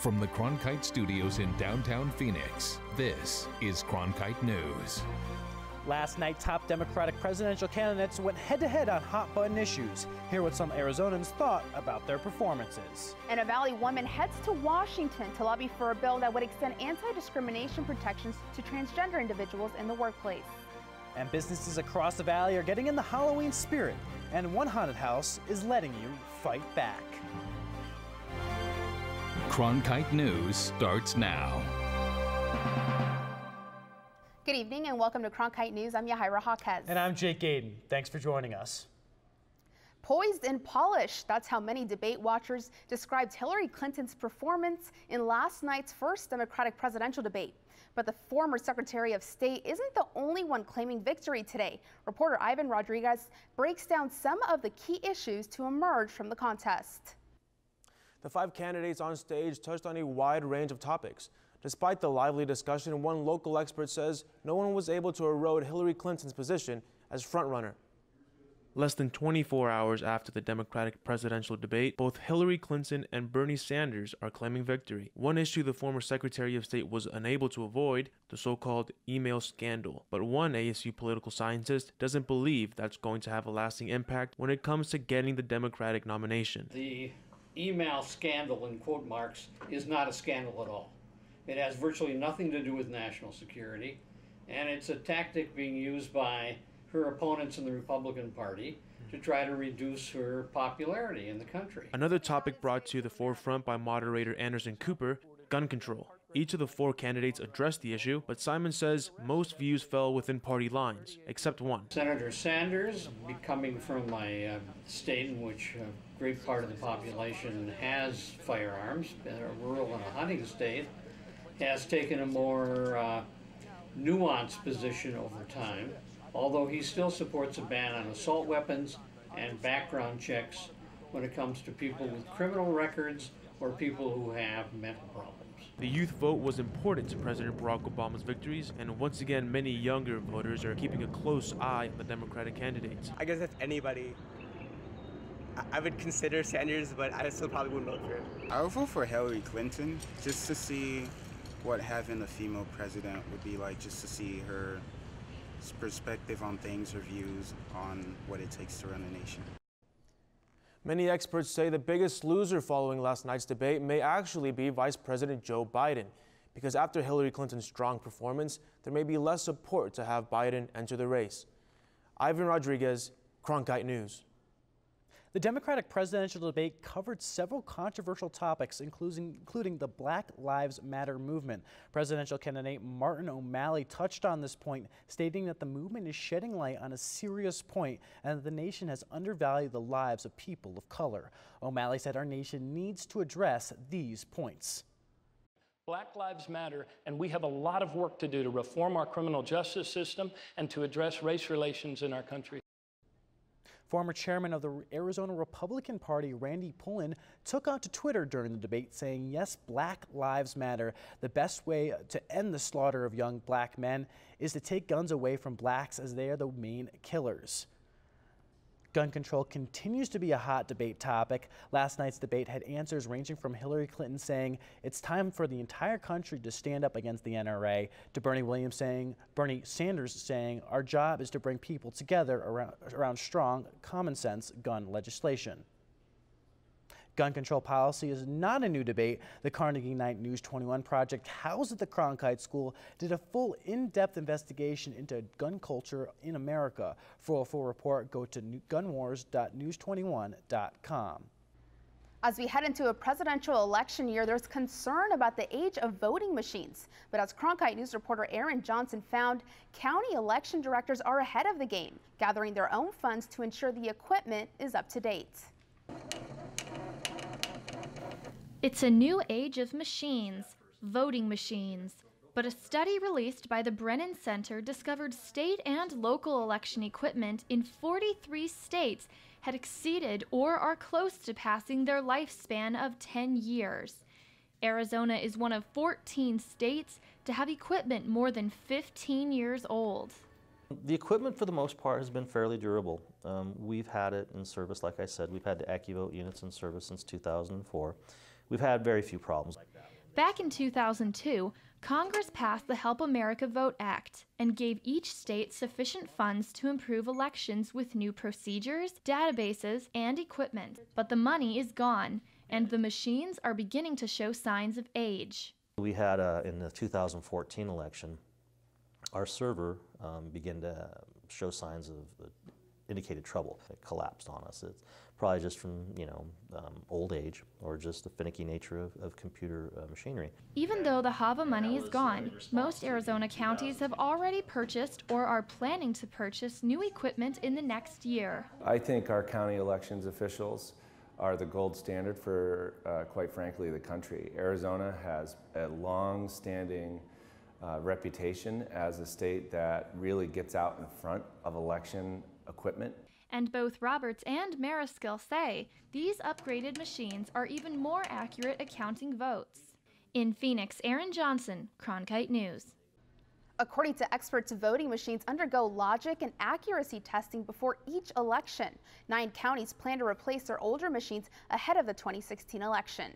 From the Cronkite Studios in downtown Phoenix, this is Cronkite News. Last night, top Democratic presidential candidates went head to head on hot button issues. Hear what some Arizonans thought about their performances. And a Valley woman heads to Washington to lobby for a bill that would extend anti discrimination protections to transgender individuals in the workplace. And businesses across the valley are getting in the Halloween spirit, and one haunted house is letting you fight back. Cronkite News starts now. Good evening and welcome to Cronkite News. I'm Yahira Hawkes. And I'm Jake Gaden. Thanks for joining us. Poised and polished. That's how many debate watchers described Hillary Clinton's performance in last night's first Democratic presidential debate. But the former Secretary of State isn't the only one claiming victory today. Reporter Ivan Rodriguez breaks down some of the key issues to emerge from the contest. The five candidates on stage touched on a wide range of topics. Despite the lively discussion, one local expert says no one was able to erode Hillary Clinton's position as frontrunner. Less than 24 hours after the Democratic presidential debate, both Hillary Clinton and Bernie Sanders are claiming victory. One issue the former Secretary of State was unable to avoid, the so called email scandal. But one ASU political scientist doesn't believe that's going to have a lasting impact when it comes to getting the Democratic nomination. The email scandal, in quote marks, is not a scandal at all. It has virtually nothing to do with national security, and it's a tactic being used by her opponents in the Republican Party to try to reduce her popularity in the country. Another topic brought to the forefront by moderator Anderson Cooper gun control. Each of the four candidates addressed the issue, but Simon says most views fell within party lines, except one. Senator Sanders, coming from my uh, state in which a great part of the population has firearms, a rural and a hunting state, has taken a more uh, nuanced position over time, although he still supports a ban on assault weapons and background checks when it comes to people with criminal records or people who have mental problems. The youth vote was important to President Barack Obama's victories, and once again, many younger voters are keeping a close eye on the Democratic candidates. I guess if anybody, I would consider Sanders, but I still probably wouldn't vote for him. I would vote for Hillary Clinton just to see what having a female president would be like, just to see her perspective on things, her views on what it takes to run a nation. Many experts say the biggest loser following last night's debate may actually be Vice President Joe Biden, because after Hillary Clinton's strong performance, there may be less support to have Biden enter the race. Ivan Rodriguez, Cronkite News. The Democratic presidential debate covered several controversial topics, including, including the Black Lives Matter movement. Presidential candidate Martin O'Malley touched on this point, stating that the movement is shedding light on a serious point and that the nation has undervalued the lives of people of color. O'Malley said our nation needs to address these points. Black Lives Matter, and we have a lot of work to do to reform our criminal justice system and to address race relations in our country. Former chairman of the Arizona Republican Party, Randy Pullen, took out to Twitter during the debate saying, Yes, Black Lives Matter. The best way to end the slaughter of young black men is to take guns away from blacks as they are the main killers. Gun control continues to be a hot debate topic. Last night's debate had answers ranging from Hillary Clinton saying it's time for the entire country to stand up against the NRA to Bernie Williams saying, Bernie Sanders saying, our job is to bring people together around, around strong, common sense gun legislation. Gun control policy is not a new debate. The Carnegie Knight News 21 project housed at the Cronkite School did a full in-depth investigation into gun culture in America. For a oh full report, go to gunwars.news21.com. As we head into a presidential election year, there's concern about the age of voting machines. But as Cronkite News reporter Aaron Johnson found, county election directors are ahead of the game, gathering their own funds to ensure the equipment is up to date. It's a new age of machines, voting machines. But a study released by the Brennan Center discovered state and local election equipment in 43 states had exceeded or are close to passing their lifespan of 10 years. Arizona is one of 14 states to have equipment more than 15 years old. The equipment, for the most part, has been fairly durable. Um, we've had it in service, like I said, we've had the AccuVote units in service since 2004. We've had very few problems like that. Back in 2002, Congress passed the Help America Vote Act and gave each state sufficient funds to improve elections with new procedures, databases, and equipment. But the money is gone, and the machines are beginning to show signs of age. We had, uh, in the 2014 election, our server um, began to show signs of uh, indicated trouble. It collapsed on us. It's probably just from, you know, um, old age or just the finicky nature of, of computer uh, machinery. Even though the HAVA money is gone, most Arizona counties have already purchased or are planning to purchase new equipment in the next year. I think our county elections officials are the gold standard for, uh, quite frankly, the country. Arizona has a long-standing uh, reputation as a state that really gets out in front of election equipment. And both Roberts and Mariskill say these upgraded machines are even more accurate at counting votes. In Phoenix, Aaron Johnson, Cronkite News. According to experts, voting machines undergo logic and accuracy testing before each election. Nine counties plan to replace their older machines ahead of the 2016 election.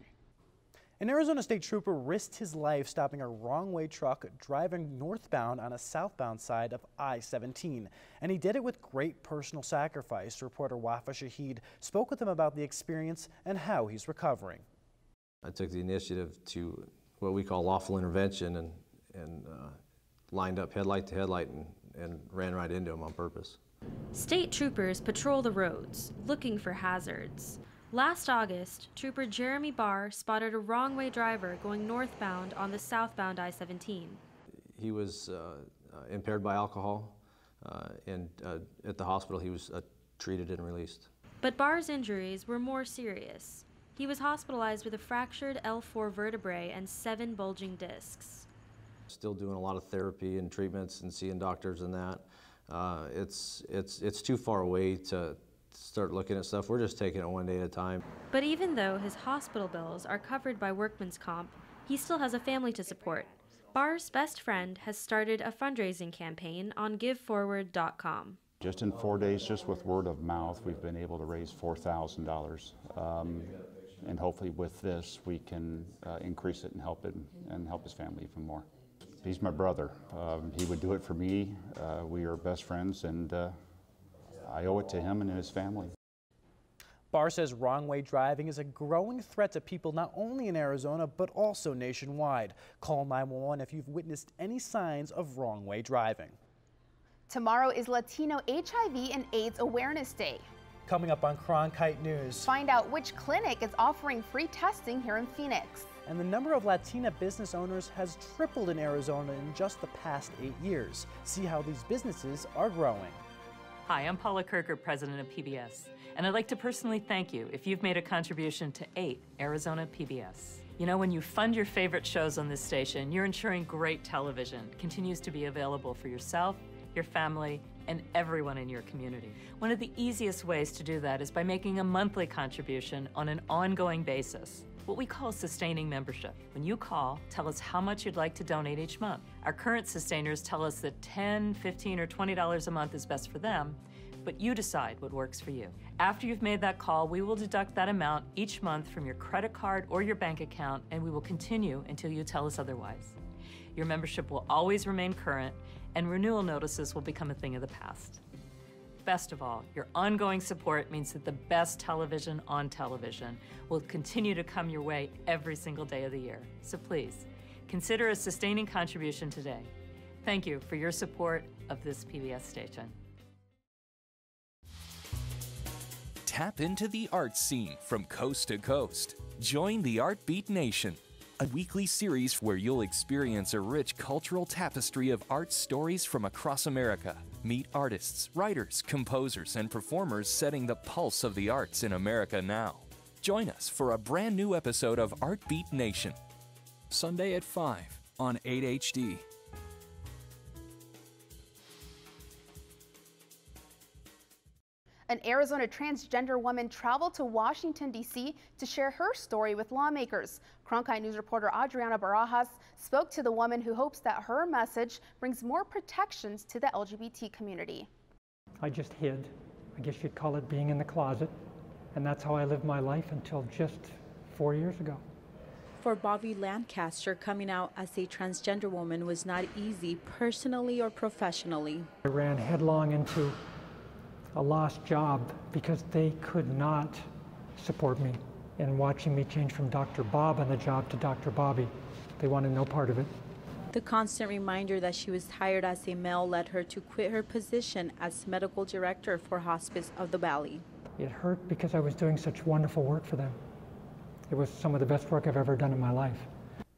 An Arizona state trooper risked his life stopping a wrong way truck driving northbound on a southbound side of I 17. And he did it with great personal sacrifice. Reporter Wafa Shahid spoke with him about the experience and how he's recovering. I took the initiative to what we call lawful intervention and, and uh, lined up headlight to headlight and, and ran right into him on purpose. State troopers patrol the roads, looking for hazards. Last August, Trooper Jeremy Barr spotted a wrong way driver going northbound on the southbound I 17. He was uh, uh, impaired by alcohol, uh, and uh, at the hospital he was uh, treated and released. But Barr's injuries were more serious. He was hospitalized with a fractured L4 vertebrae and seven bulging discs. Still doing a lot of therapy and treatments and seeing doctors and that. Uh, it's, it's, it's too far away to start looking at stuff. We're just taking it one day at a time. But even though his hospital bills are covered by workman's comp, he still has a family to support. Barr's best friend has started a fundraising campaign on giveforward.com. Just in four days, just with word of mouth, we've been able to raise $4,000. Um, and hopefully with this, we can uh, increase it and help it and help his family even more. He's my brother. Um, he would do it for me. Uh, we are best friends, and uh, I owe it to him and his family. Barr says wrong way driving is a growing threat to people not only in Arizona but also nationwide. Call 911 if you've witnessed any signs of wrong way driving. Tomorrow is Latino HIV and AIDS Awareness Day. Coming up on Cronkite News. Find out which clinic is offering free testing here in Phoenix. And the number of Latina business owners has tripled in Arizona in just the past eight years. See how these businesses are growing. Hi, I'm Paula Kerger, president of PBS, and I'd like to personally thank you if you've made a contribution to 8 Arizona PBS. You know, when you fund your favorite shows on this station, you're ensuring great television continues to be available for yourself, your family, and everyone in your community. One of the easiest ways to do that is by making a monthly contribution on an ongoing basis what we call sustaining membership. When you call, tell us how much you'd like to donate each month. Our current sustainers tell us that $10, $15, or $20 a month is best for them, but you decide what works for you. After you've made that call, we will deduct that amount each month from your credit card or your bank account, and we will continue until you tell us otherwise. Your membership will always remain current, and renewal notices will become a thing of the past. Best of all, your ongoing support means that the best television on television will continue to come your way every single day of the year. So please, consider a sustaining contribution today. Thank you for your support of this PBS station. Tap into the art scene from coast to coast. Join the Art Beat Nation, a weekly series where you'll experience a rich cultural tapestry of art stories from across America. Meet artists, writers, composers, and performers setting the pulse of the arts in America now. Join us for a brand new episode of Art Beat Nation. Sunday at 5 on 8HD. An Arizona transgender woman traveled to Washington, D.C. to share her story with lawmakers. Cronkite News reporter Adriana Barajas spoke to the woman who hopes that her message brings more protections to the LGBT community. I just hid. I guess you'd call it being in the closet. And that's how I lived my life until just four years ago. For Bobby Lancaster, coming out as a transgender woman was not easy personally or professionally. I ran headlong into a lost job because they could not support me. And watching me change from Dr. Bob on the job to Dr. Bobby, they wanted no part of it. The constant reminder that she was hired as a male led her to quit her position as medical director for Hospice of the Valley. It hurt because I was doing such wonderful work for them. It was some of the best work I've ever done in my life.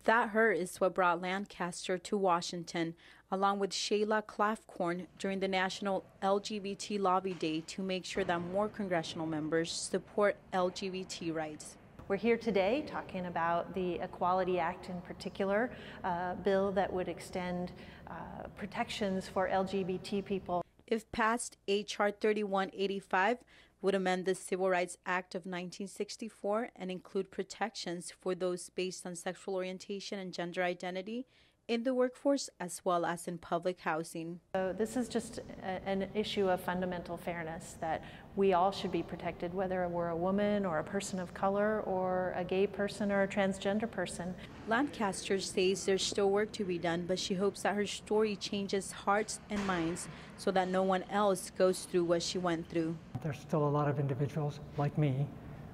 That hurt is what brought Lancaster to Washington, along with Shayla Clafcorn during the National LGBT Lobby Day to make sure that more congressional members support LGBT rights. We're here today talking about the Equality Act in particular, a bill that would extend uh, protections for LGBT people. If passed, H.R. 3185 would amend the Civil Rights Act of 1964 and include protections for those based on sexual orientation and gender identity in the workforce as well as in public housing. So this is just a, an issue of fundamental fairness that we all should be protected, whether we're a woman or a person of color or a gay person or a transgender person. Lancaster says there's still work to be done, but she hopes that her story changes hearts and minds so that no one else goes through what she went through. There's still a lot of individuals like me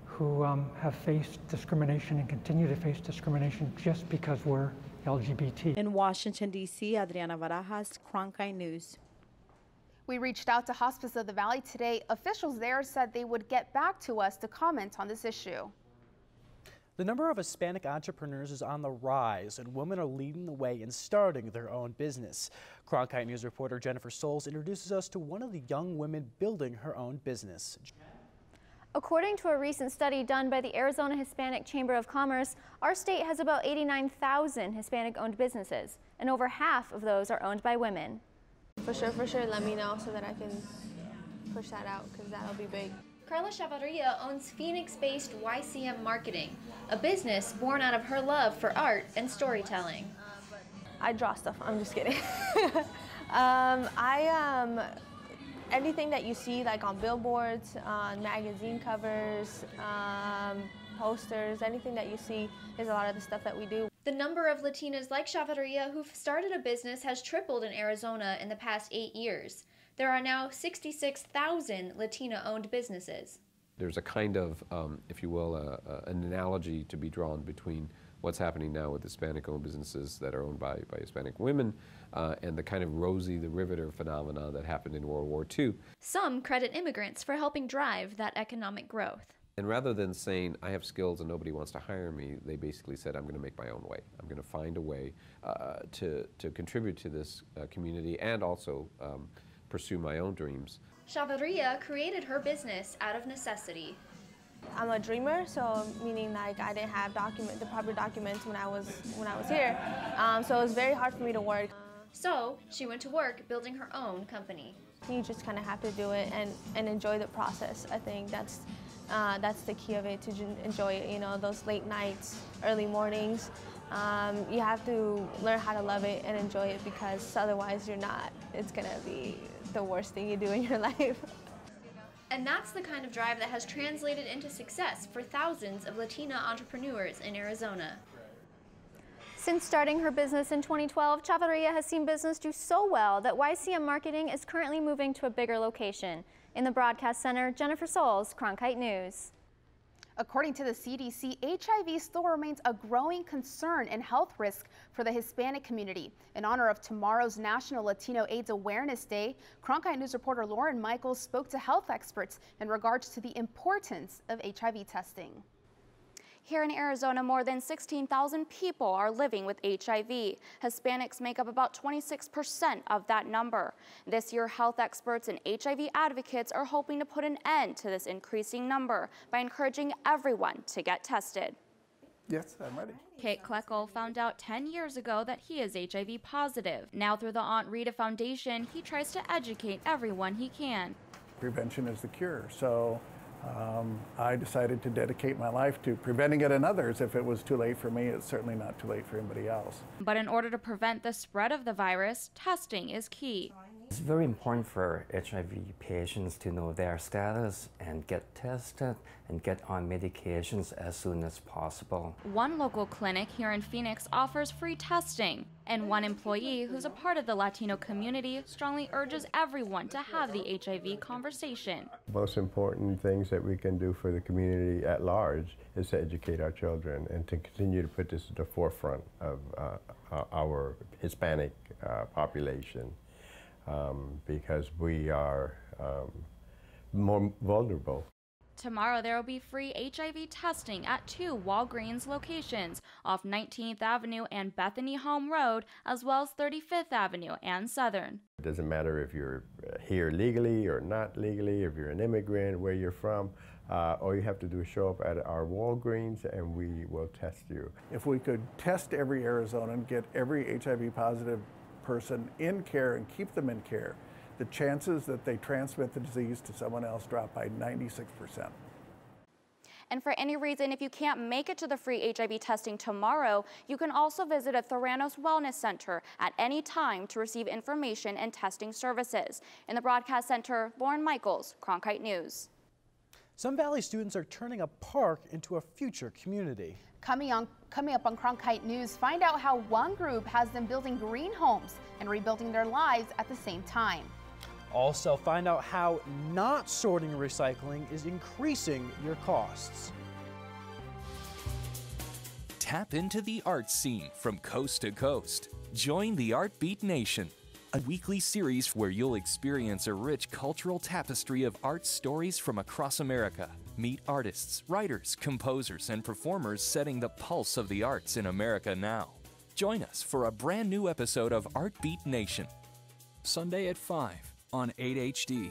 who um, have faced discrimination and continue to face discrimination just because we're LGBT. In Washington, D.C., Adriana Barajas, Cronkite News. We reached out to Hospice of the Valley today. Officials there said they would get back to us to comment on this issue. The number of Hispanic entrepreneurs is on the rise, and women are leading the way in starting their own business. Cronkite News reporter Jennifer Souls introduces us to one of the young women building her own business. According to a recent study done by the Arizona Hispanic Chamber of Commerce, our state has about 89,000 Hispanic-owned businesses, and over half of those are owned by women. For sure, for sure, let me know so that I can push that out, because that'll be big. Carla Chavarria owns Phoenix-based YCM Marketing, a business born out of her love for art and storytelling. I draw stuff, I'm just kidding. um, I um, anything that you see like on billboards, on magazine covers, um, posters, anything that you see is a lot of the stuff that we do. The number of Latinas like Chavarria who've started a business has tripled in Arizona in the past eight years. There are now 66,000 Latina owned businesses. There's a kind of, um, if you will, uh, uh, an analogy to be drawn between what's happening now with Hispanic owned businesses that are owned by, by Hispanic women uh, and the kind of Rosie the Riveter phenomena that happened in World War II. Some credit immigrants for helping drive that economic growth. And rather than saying, I have skills and nobody wants to hire me, they basically said, I'm going to make my own way. I'm going to find a way uh, to, to contribute to this uh, community and also um, pursue my own dreams. Chavarria created her business out of necessity. I'm a dreamer, so meaning like I didn't have document the proper documents when I was when I was here, um, so it was very hard for me to work. So she went to work building her own company. You just kind of have to do it and, and enjoy the process. I think that's uh, that's the key of it to enjoy it. You know, those late nights, early mornings. Um, you have to learn how to love it and enjoy it because otherwise you're not. It's gonna be the worst thing you do in your life. And that's the kind of drive that has translated into success for thousands of Latina entrepreneurs in Arizona. Since starting her business in 2012, Chavarria has seen business do so well that YCM Marketing is currently moving to a bigger location. In the Broadcast Center, Jennifer Souls, Cronkite News. According to the CDC, HIV still remains a growing concern and health risk for the Hispanic community. In honor of tomorrow's National Latino AIDS Awareness Day, Cronkite News reporter Lauren Michaels spoke to health experts in regards to the importance of HIV testing. Here in Arizona, more than 16,000 people are living with HIV. Hispanics make up about 26% of that number. This year, health experts and HIV advocates are hoping to put an end to this increasing number by encouraging everyone to get tested. Yes, I'm ready. Kate Kleckel found out 10 years ago that he is HIV positive. Now, through the Aunt Rita Foundation, he tries to educate everyone he can. Prevention is the cure. So um, I decided to dedicate my life to preventing it in others. If it was too late for me, it's certainly not too late for anybody else. But in order to prevent the spread of the virus, testing is key. It's very important for HIV patients to know their status and get tested and get on medications as soon as possible. One local clinic here in Phoenix offers free testing, and one employee who's a part of the Latino community strongly urges everyone to have the HIV conversation. Most important things that we can do for the community at large is to educate our children and to continue to put this at the forefront of uh, our Hispanic uh, population um, because we are um, more vulnerable. Tomorrow there will be free HIV testing at two Walgreens locations off 19th Avenue and Bethany Home Road, as well as 35th Avenue and Southern. It doesn't matter if you're uh, here legally or not legally, if you're an immigrant, where you're from, uh, all you have to do is show up at our Walgreens and we will test you. If we could test every Arizonan and get every HIV positive person in care and keep them in care, the chances that they transmit the disease to someone else drop by 96%. And for any reason, if you can't make it to the free HIV testing tomorrow, you can also visit a Theranos Wellness Center at any time to receive information and testing services. In the Broadcast Center, Lauren Michaels, Cronkite News. Sun Valley students are turning a park into a future community. Coming, on, coming up on Cronkite News, find out how one group has them building green homes and rebuilding their lives at the same time. Also, find out how not sorting recycling is increasing your costs. Tap into the art scene from coast to coast. Join the Art Beat Nation, a weekly series where you'll experience a rich cultural tapestry of art stories from across America. Meet artists, writers, composers, and performers setting the pulse of the arts in America now. Join us for a brand new episode of Art Beat Nation. Sunday at 5 on 8HD.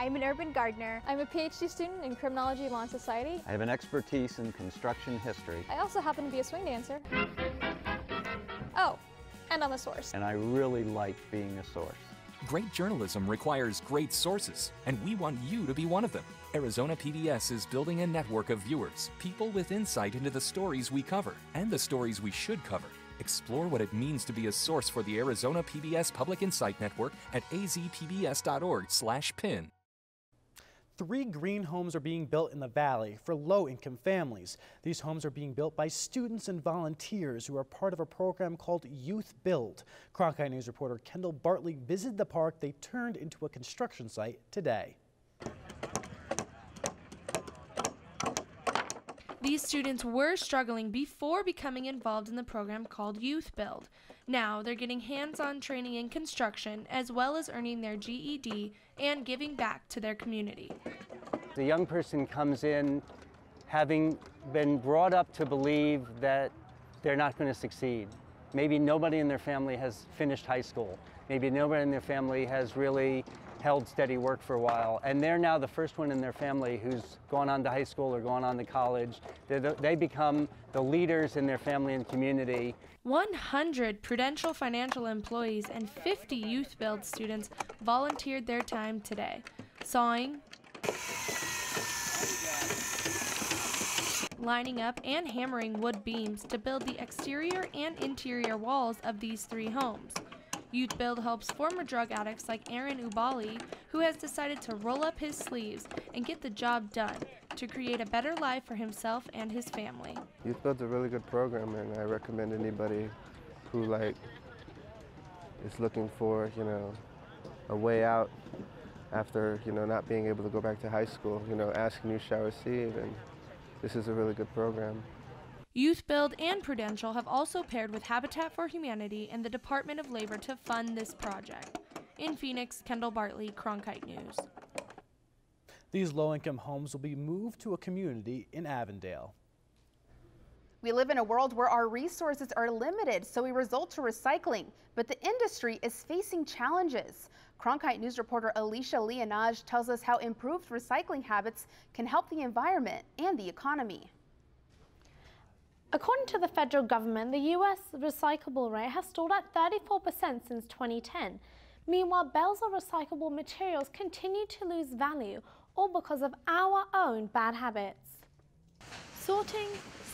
I'm an urban gardener. I'm a PhD student in criminology law and society. I have an expertise in construction history. I also happen to be a swing dancer. Oh, and I'm a source. And I really like being a source. Great journalism requires great sources, and we want you to be one of them. Arizona PBS is building a network of viewers, people with insight into the stories we cover and the stories we should cover. Explore what it means to be a source for the Arizona PBS Public Insight Network at azpbs.org/pin. Three green homes are being built in the valley for low-income families. These homes are being built by students and volunteers who are part of a program called Youth Build. Cronkite News reporter Kendall Bartley visited the park they turned into a construction site today. These students were struggling before becoming involved in the program called Youth Build. Now they're getting hands on training in construction as well as earning their GED and giving back to their community. The young person comes in having been brought up to believe that they're not going to succeed. Maybe nobody in their family has finished high school. Maybe nobody in their family has really held steady work for a while. And they're now the first one in their family who's gone on to high school or gone on to college. The, they become the leaders in their family and community. 100 Prudential Financial employees and 50 Youth Build students volunteered their time today, sawing, lining up and hammering wood beams to build the exterior and interior walls of these three homes. Youth Build helps former drug addicts like Aaron Ubali, who has decided to roll up his sleeves and get the job done to create a better life for himself and his family. Youth Build's a really good program, and I recommend anybody who like is looking for, you know, a way out after, you know, not being able to go back to high school, you know, asking you shall receive, and this is a really good program. Youth Build and Prudential have also paired with Habitat for Humanity and the Department of Labor to fund this project. In Phoenix, Kendall Bartley, Cronkite News. These low-income homes will be moved to a community in Avondale. We live in a world where our resources are limited, so we resort to recycling. But the industry is facing challenges. Cronkite News reporter Alicia Leonage tells us how improved recycling habits can help the environment and the economy. According to the federal government, the US recyclable rate has stalled at 34% since 2010. Meanwhile, bales of recyclable materials continue to lose value, all because of our own bad habits. Sorting,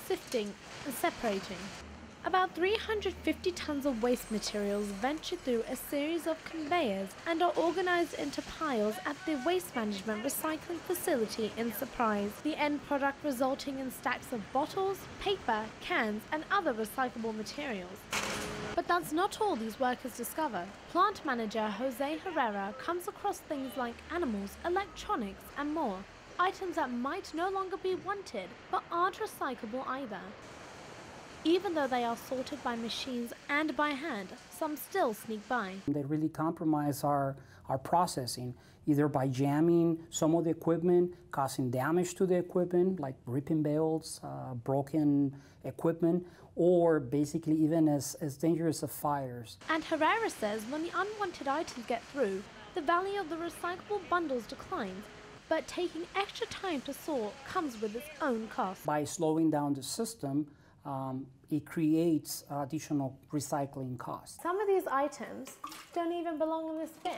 sifting, and separating. About 350 tons of waste materials venture through a series of conveyors and are organized into piles at the Waste Management Recycling Facility in Surprise, the end product resulting in stacks of bottles, paper, cans, and other recyclable materials. But that's not all these workers discover. Plant manager Jose Herrera comes across things like animals, electronics, and more. Items that might no longer be wanted, but aren't recyclable either. Even though they are sorted by machines and by hand, some still sneak by. They really compromise our, our processing, either by jamming some of the equipment, causing damage to the equipment, like ripping belts, uh, broken equipment, or basically even as, as dangerous as fires. And Herrera says when the unwanted items get through, the value of the recyclable bundles declines, but taking extra time to sort comes with its own cost. By slowing down the system, um, it creates additional recycling costs. Some of these items don't even belong in this bin.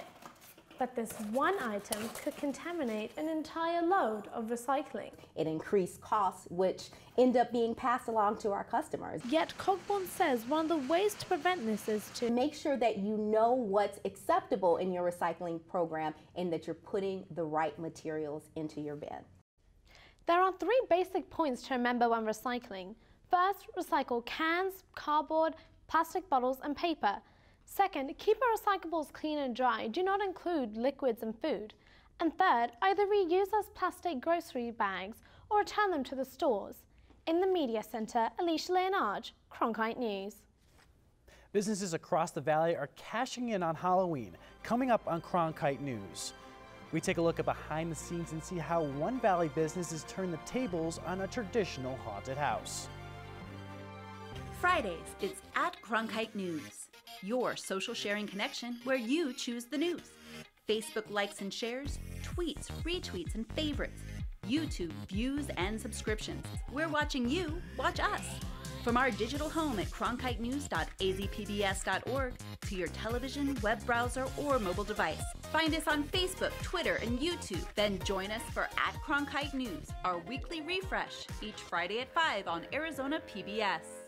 But this one item could contaminate an entire load of recycling. It increased costs, which end up being passed along to our customers. Yet Cogborn says one of the ways to prevent this is to make sure that you know what's acceptable in your recycling program and that you're putting the right materials into your bin. There are three basic points to remember when recycling. First, recycle cans, cardboard, plastic bottles, and paper. Second, keep your recyclables clean and dry. Do not include liquids and food. And third, either reuse as plastic grocery bags or return them to the stores. In the Media Center, Alicia Leonard, Cronkite News. Businesses across the valley are cashing in on Halloween, coming up on Cronkite News. We take a look at behind the scenes and see how one Valley business has turned the tables on a traditional haunted house. Fridays, it's at Cronkite News, your social sharing connection where you choose the news. Facebook likes and shares, tweets, retweets, and favorites. YouTube views and subscriptions. We're watching you watch us. From our digital home at cronkitenews.azpbs.org to your television, web browser, or mobile device. Find us on Facebook, Twitter, and YouTube. Then join us for At Cronkite News, our weekly refresh, each Friday at 5 on Arizona PBS.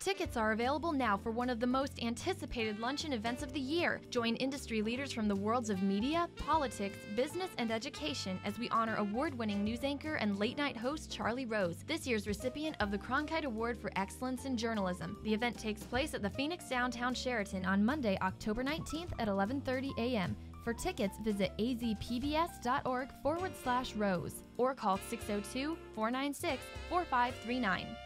Tickets are available now for one of the most anticipated luncheon events of the year. Join industry leaders from the worlds of media, politics, business, and education as we honor award winning news anchor and late night host Charlie Rose, this year's recipient of the Cronkite Award for Excellence in Journalism. The event takes place at the Phoenix Downtown Sheraton on Monday, October 19th at 11:30 a.m. For tickets, visit azpbs.org forward slash rose or call 602 496 4539.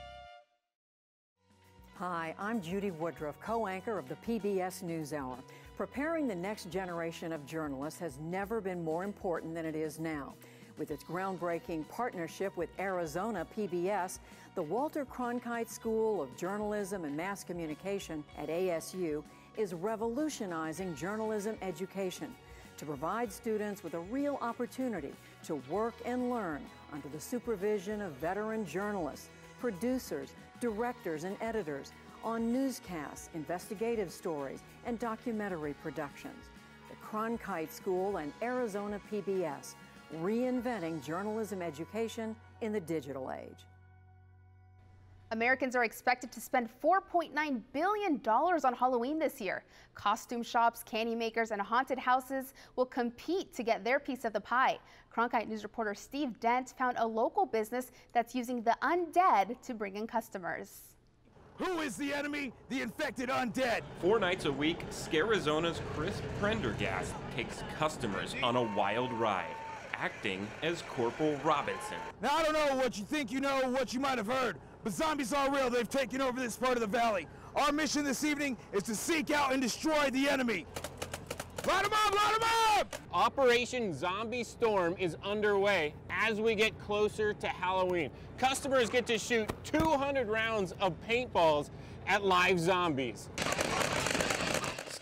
Hi, I'm Judy Woodruff, co anchor of the PBS NewsHour. Preparing the next generation of journalists has never been more important than it is now. With its groundbreaking partnership with Arizona PBS, the Walter Cronkite School of Journalism and Mass Communication at ASU is revolutionizing journalism education to provide students with a real opportunity to work and learn under the supervision of veteran journalists, producers, directors, and editors on newscasts, investigative stories, and documentary productions. The Cronkite School and Arizona PBS, reinventing journalism education in the digital age. Americans are expected to spend $4.9 billion on Halloween this year. Costume shops, candy makers, and haunted houses will compete to get their piece of the pie. Cronkite News reporter Steve Dent found a local business that's using the undead to bring in customers. Who is the enemy? The infected undead. Four nights a week, Scarizona's Chris Prendergast takes customers on a wild ride, acting as Corporal Robinson. Now, I don't know what you think you know, what you might have heard, but zombies are real. They've taken over this part of the valley. Our mission this evening is to seek out and destroy the enemy. Light them up, light them up! Operation Zombie Storm is underway as we get closer to Halloween. Customers get to shoot 200 rounds of paintballs at live zombies.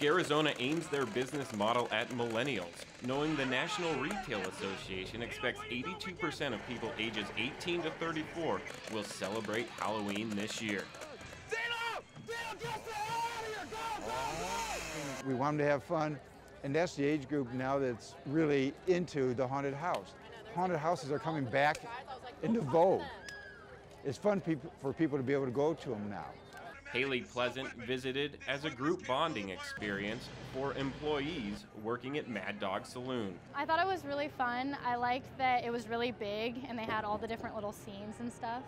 Scarizona aims their business model at millennials, knowing the National Retail Association expects 82% of people ages 18 to 34 will celebrate Halloween this year. We want them to have fun, and that's the age group now that's really into the haunted house. Haunted houses are coming back into vogue. It's fun for people to be able to go to them now. Haley Pleasant visited as a group bonding experience for employees working at Mad Dog Saloon. I thought it was really fun. I liked that it was really big and they had all the different little scenes and stuff.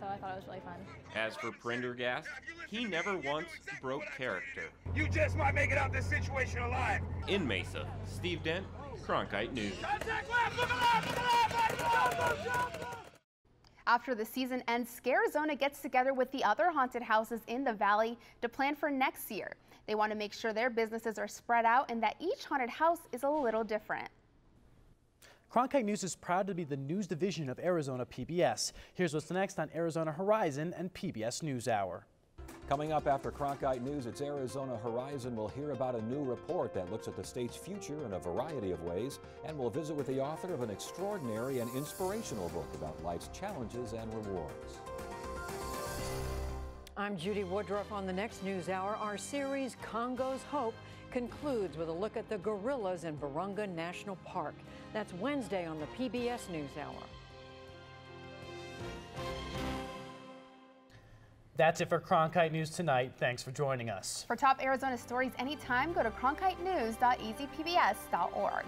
So I thought it was really fun. As for Prendergast, he never once broke character. You just might make it out this situation alive. In Mesa, Steve Dent, Cronkite News. After the season ends, Scarizona gets together with the other haunted houses in the valley to plan for next year. They want to make sure their businesses are spread out and that each haunted house is a little different. Cronkite News is proud to be the news division of Arizona PBS. Here's what's next on Arizona Horizon and PBS NewsHour. Coming up after Cronkite News, it's Arizona Horizon. We'll hear about a new report that looks at the state's future in a variety of ways, and we'll visit with the author of an extraordinary and inspirational book about life's challenges and rewards. I'm Judy Woodruff on the next news hour. Our series, Congo's Hope, concludes with a look at the gorillas in Virunga National Park. That's Wednesday on the PBS NewsHour. That's it for Cronkite News tonight. Thanks for joining us. For top Arizona stories anytime, go to cronkitenews.azpbs.org.